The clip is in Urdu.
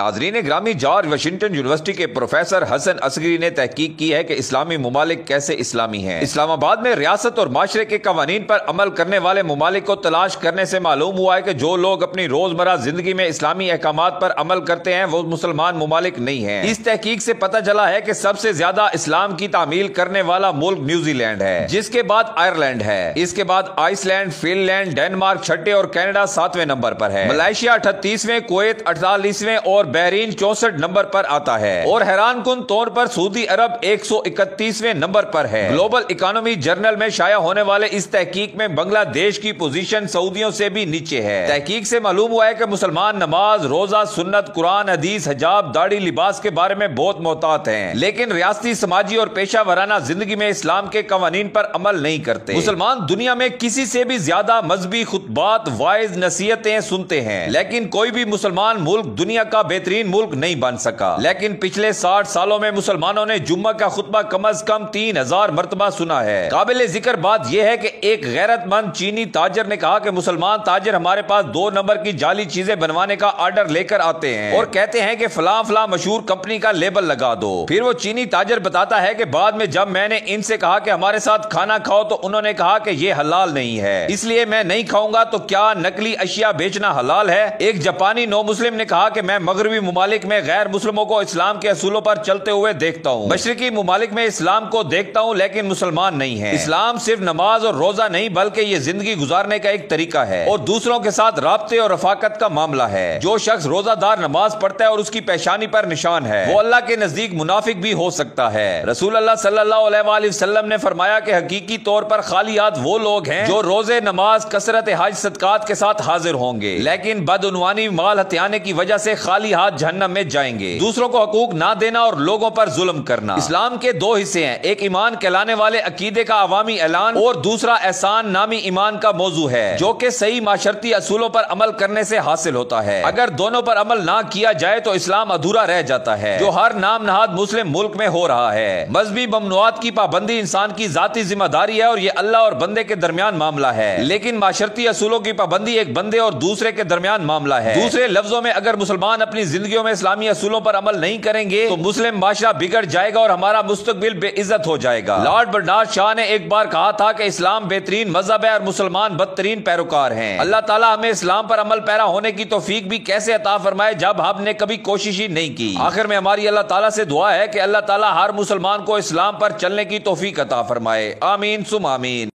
ناظرین گرامی، جارج واشنگٹن یونیورسٹی کے پروفیسر حسن اصغری نے تحقیق کی ہے کہ اسلامی ممالک کیسے اسلامی ہیں۔ اسلام آباد میں ریاست اور معاشرے کے قوانین پر عمل کرنے والے ممالک کو تلاش کرنے سے معلوم ہوا ہے کہ جو لوگ اپنی روزمرہ زندگی میں اسلامی احکامات پر عمل کرتے ہیں، وہ مسلمان ممالک نہیں ہیں۔ اس تحقیق سے پتہ چلا ہے کہ سب سے زیادہ اسلام کی تعمیل کرنے والا ملک نیوزی لینڈ ہے، جس کے بعد آئرلینڈ ہے۔ اس کے بعد Iceland, Finland Denmark چھٹے اور کینیڈا ساتویں نمبر پر ہے۔ ملائیشیا اٹھتیسویں، کویت اڑتالیسویں اور بحرین چونسٹھ نمبر پر آتا ہے اور حیران کن طور پر سعودی عرب ایک سو اکتیسویں نمبر پر ہے۔ گلوبل اکانومی جرنل میں شائع ہونے والے اس تحقیق میں بنگلہ دیش کی پوزیشن سعودیوں سے بھی نیچے ہے۔ تحقیق سے معلوم ہوا ہے کہ مسلمان نماز، روزہ، سنت، قرآن، حدیث، حجاب، داڑھی، لباس کے بارے میں بہت محتاط ہیں، لیکن ریاستی، سماجی اور پیشہ ورانہ زندگی میں اسلام کے قوانین پر عمل نہیں کرتے۔ مسلمان دنیا میں کسی سے بھی زیادہ مذہبی خطبات، وائز نصیحتیں سنتے ہیں، لیکن کوئی بھی مسلمان ملک دنیا کا بہترین ملک نہیں بن سکا۔ لیکن پچھلے ساٹھ سالوں میں مسلمانوں نے جمعہ کا خطبہ کم از کم تین ہزار مرتبہ سنا ہے۔ قابل ذکر بات یہ ہے کہ ایک غیرت مند چینی تاجر نے کہا کہ مسلمان تاجر ہمارے پاس دو نمبر کی جعلی چیزیں بنوانے کا آرڈر لے کر آتے ہیں۔ اور کہتے ہیں کہ فلاں فلاں مشہور کمپنی کا لیبل لگا دو۔ پھر وہ چینی تاجر بتاتا ہے کہ بعد میں جب میں نے ان سے کہا کہ ہمارے ساتھ کھانا کھاؤ تو انہوں نے کہا کہ یہ حلال نہیں ہے۔ اس لیے میں نہیں کھاؤں گا تو کیا نقلی اشیاء بیچنا حلال ہے؟ ایک جاپانی نو مسلم نے کہا کہ میں مغرب مغربی ممالک میں غیر مسلموں کو اسلام کے اصولوں پر چلتے ہوئے دیکھتا ہوں۔ مشرقی ممالک میں اسلام کو دیکھتا ہوں، لیکن مسلمان نہیں ہے۔ اسلام صرف نماز اور روزہ نہیں، بلکہ یہ زندگی گزارنے کا ایک طریقہ ہے۔ اور دوسروں کے ساتھ رابطے اور رفاقت کا معاملہ ہے۔ جو شخص روزہ دار نماز پڑھتا ہے اور اس کی پیشانی پر نشان ہے، وہ اللہ کے نزدیک منافق بھی ہو سکتا ہے۔ رسول اللہ صلی اللہ علیہ وآلہ وسلم نے فرمایا کہ حقیقی طور پر خالی ہاتھ وہ لوگ ہیں جو روزے، نماز، کثرت، حج، صدقات کے ساتھ حاضر ہوں گے۔ لیکن بدعنوانی، مال ہتھیانے کی وجہ سے خالی ہاتھ جہنم میں جائیں گے۔ دوسروں کو حقوق نہ دینا اور لوگوں پر ظلم کرنا۔ اسلام کے دو حصے ہیں۔ ایک ایمان کہلانے والے عقیدے کا عوامی اعلان اور دوسرا احسان نامی ایمان کا موضوع ہے، جو کہ صحیح معاشرتی اصولوں پر عمل کرنے سے حاصل ہوتا ہے۔ اگر دونوں پر عمل نہ کیا جائے تو اسلام ادھورا رہ جاتا ہے، جو ہر نام نہاد مسلم ملک میں ہو رہا ہے۔ مذہبی ممنوعات کی پابندی انسان کی ذاتی ذمہ داری ہے اور یہ اللہ اور بندے کے درمیان معاملہ ہے۔ لیکن معاشرتی اصولوں کی پابندی ایک بندے اور دوسرے کے درمیان معاملہ ہے۔ دوسرے لفظوں میں اگر مسلمان اپنی زندگیوں میں اسلامی اصولوں پر عمل نہیں کریں گے تو مسلم معاشرہ بگڑ جائے گا اور ہمارا مستقبل بے عزت ہو جائے گا۔ لارڈ برنارڈ شاہ نے ایک بار کہا تھا کہ اسلام بہترین مذہب ہے اور مسلمان بدترین پیروکار ہیں۔ اللہ تعالیٰ ہمیں اسلام پر عمل پیرا ہونے کی توفیق بھی کیسے عطا فرمائے جب ہم نے کبھی کوشش ہی نہیں کی۔ آخر میں ہماری اللہ تعالیٰ سے دعا ہے کہ اللہ تعالیٰ ہر مسلمان کو اسلام پر چلنے کی توفیق عطا فرمائے۔ آمین سم آمین۔